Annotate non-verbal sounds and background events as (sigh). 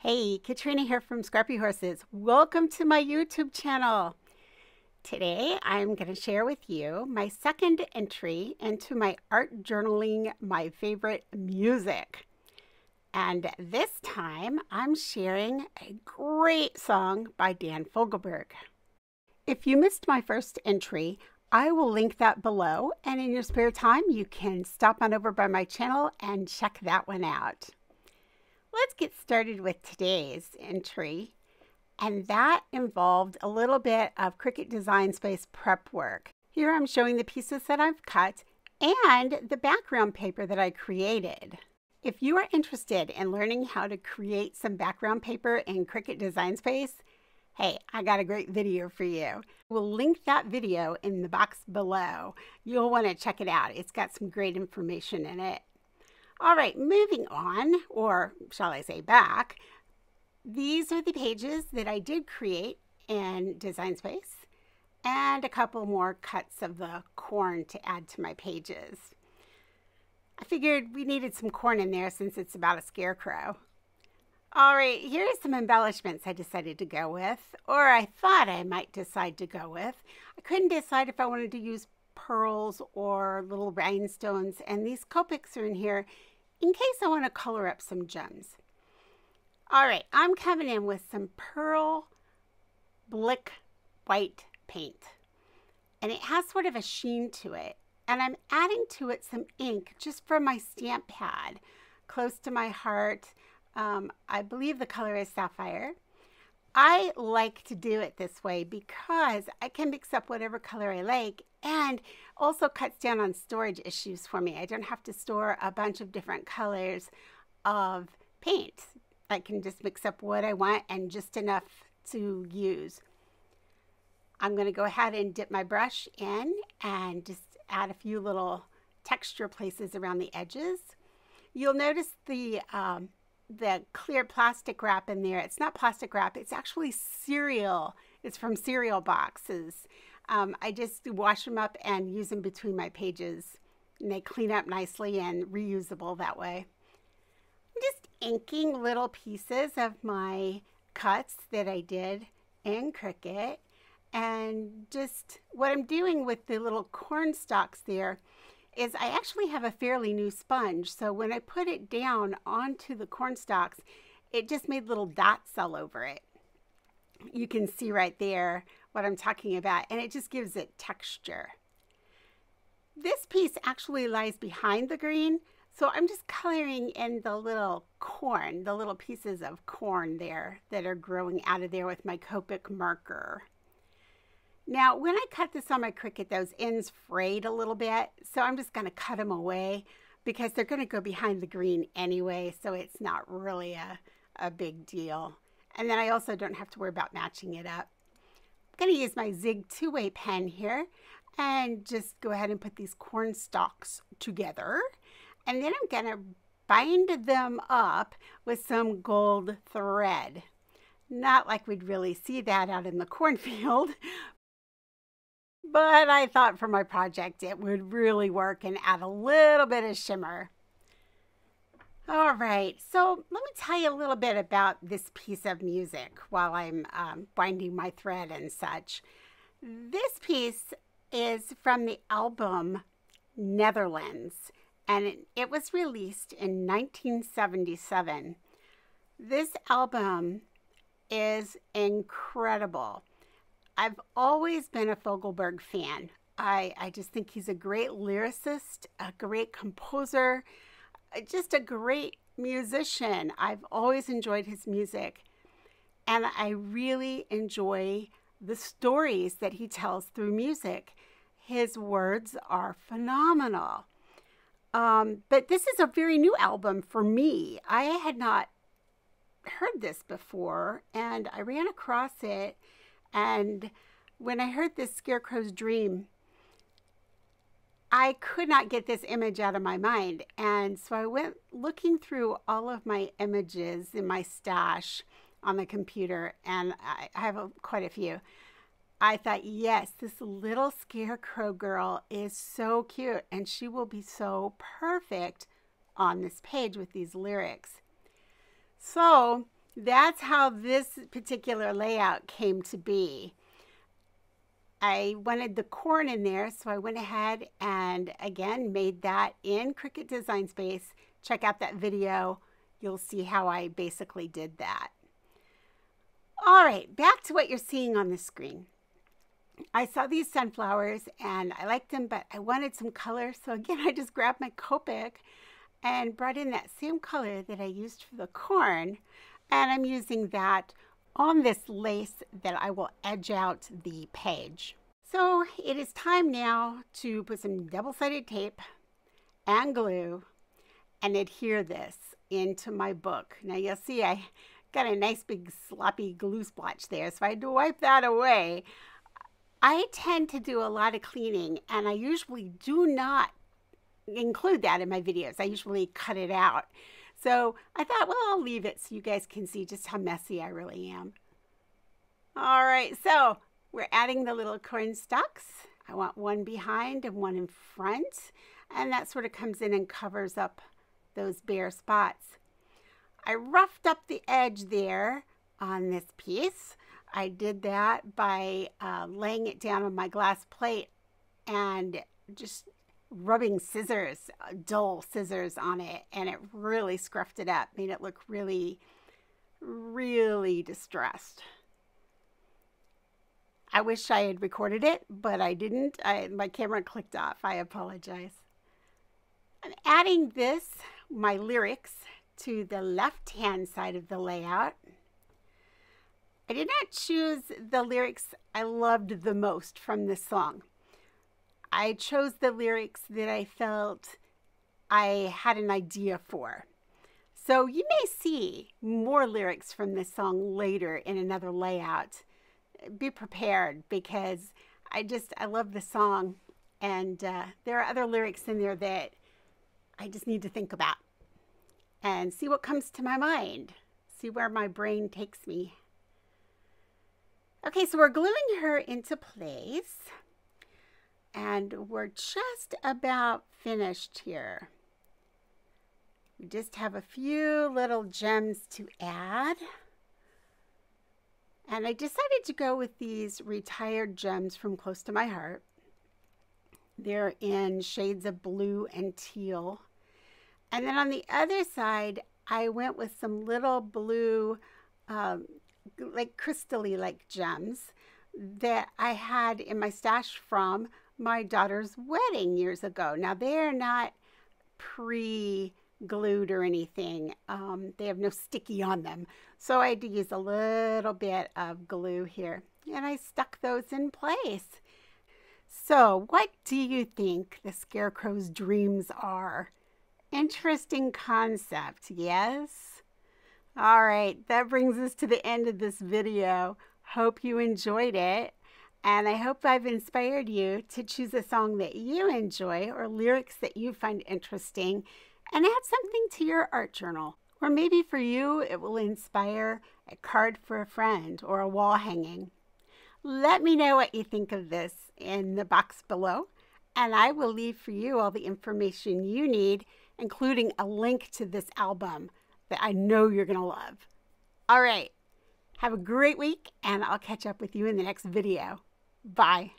Hey, Katrina here from Scrappy Horses. Welcome to my YouTube channel. Today I'm going to share with you my second entry into my art journaling, my favorite music. And this time I'm sharing a great song by Dan Fogelberg. If you missed my first entry, I will link that below, and in your spare time, you can stop on over by my channel and check that one out. Let's get started with today's entry. And that involved a little bit of Cricut Design Space prep work. Here I'm showing the pieces that I've cut and the background paper that I created. If you are interested in learning how to create some background paper in Cricut Design Space, hey, I got a great video for you. We'll link that video in the box below. You'll want to check it out. It's got some great information in it. All right, moving on, or shall I say back, these are the pages that I did create in Design Space and a couple more cuts of the corn to add to my pages. I figured we needed some corn in there since it's about a scarecrow. All right, here are some embellishments I decided to go with, or I thought I might decide to go with. I couldn't decide if I wanted to use pearls or little rhinestones, and these Copics are in here in case I want to color up some gems. All right, I'm coming in with some Pearl Blick White paint. And it has sort of a sheen to it. And I'm adding to it some ink just from my stamp pad, close to my heart. Um, I believe the color is Sapphire. I like to do it this way because I can mix up whatever color I like and also cuts down on storage issues for me. I don't have to store a bunch of different colors of paint. I can just mix up what I want and just enough to use. I'm going to go ahead and dip my brush in and just add a few little texture places around the edges. You'll notice the um, the clear plastic wrap in there. It's not plastic wrap, it's actually cereal. It's from cereal boxes. Um, I just wash them up and use them between my pages. And they clean up nicely and reusable that way. I'm just inking little pieces of my cuts that I did in Cricut. And just what I'm doing with the little corn stalks there is I actually have a fairly new sponge. So when I put it down onto the corn stalks, it just made little dots all over it. You can see right there what I'm talking about, and it just gives it texture. This piece actually lies behind the green, so I'm just coloring in the little corn, the little pieces of corn there that are growing out of there with my Copic marker. Now, when I cut this on my Cricut, those ends frayed a little bit, so I'm just going to cut them away because they're going to go behind the green anyway, so it's not really a, a big deal. And then I also don't have to worry about matching it up. I'm going to use my Zig two-way pen here and just go ahead and put these corn stalks together. And then I'm going to bind them up with some gold thread. Not like we'd really see that out in the cornfield, (laughs) but I thought for my project it would really work and add a little bit of shimmer. All right, so let me tell you a little bit about this piece of music while I'm um, binding my thread and such. This piece is from the album Nether Lands, and it, it was released in 1977. This album is incredible. I've always been a Fogelberg fan. I, I just think he's a great lyricist, a great composer, just a great musician. I've always enjoyed his music. And I really enjoy the stories that he tells through music. His words are phenomenal. Um, but this is a very new album for me. I had not heard this before, and I ran across it and when I heard this Scarecrow's Dream, I could not get this image out of my mind. And so I went looking through all of my images in my stash on the computer, and I have a, quite a few. I thought, yes, this little scarecrow girl is so cute, and she will be so perfect on this page with these lyrics. So that's how this particular layout came to be. I wanted the corn in there, so I went ahead and again made that in Cricut Design Space. Check out that video. You'll see how I basically did that. All right, back to what you're seeing on the screen. I saw these sunflowers and I liked them, but I wanted some color. So again, (laughs) I just grabbed my Copic and brought in that same color that I used for the corn. And I'm using that on this lace that I will edge out the page. So it is time now to put some double-sided tape and glue and adhere this into my book. Now you'll see I got a nice big sloppy glue splotch there, so I had to wipe that away. I tend to do a lot of cleaning and I usually do not include that in my videos. I usually cut it out. So I thought, well, I'll leave it so you guys can see just how messy I really am. All right, so we're adding the little corn stalks. I want one behind and one in front. And that sort of comes in and covers up those bare spots. I roughed up the edge there on this piece. I did that by uh, laying it down on my glass plate and just rubbing scissors, uh, dull scissors on it, and it really scruffed it up, made it look really, really distressed. I wish I had recorded it, but I didn't. I, my camera clicked off. I apologize. I'm adding this, my lyrics, to the left-hand side of the layout. I did not choose the lyrics I loved the most from this song. I chose the lyrics that I felt I had an idea for. So you may see more lyrics from this song later in another layout. Be prepared because I just, I love the song and uh, there are other lyrics in there that I just need to think about and see what comes to my mind, see where my brain takes me. Okay, so we're gluing her into place and we're just about finished here. We just have a few little gems to add. And I decided to go with these retired gems from Close to My Heart. They're in shades of blue and teal. And then on the other side, I went with some little blue, um, like crystally like gems that I had in my stash from my daughter's wedding years ago. Now, they're not pre glued or anything, um, they have no sticky on them. So I had to use a little bit of glue here and I stuck those in place. So, what do you think the scarecrow's dreams are? Interesting concept, yes? All right, that brings us to the end of this video. Hope you enjoyed it. And I hope I've inspired you to choose a song that you enjoy or lyrics that you find interesting and add something to your art journal. Or maybe for you, it will inspire a card for a friend or a wall hanging. Let me know what you think of this in the box below, and I will leave for you all the information you need, including a link to this album that I know you're going to love. All right, have a great week, and I'll catch up with you in the next video. Bye.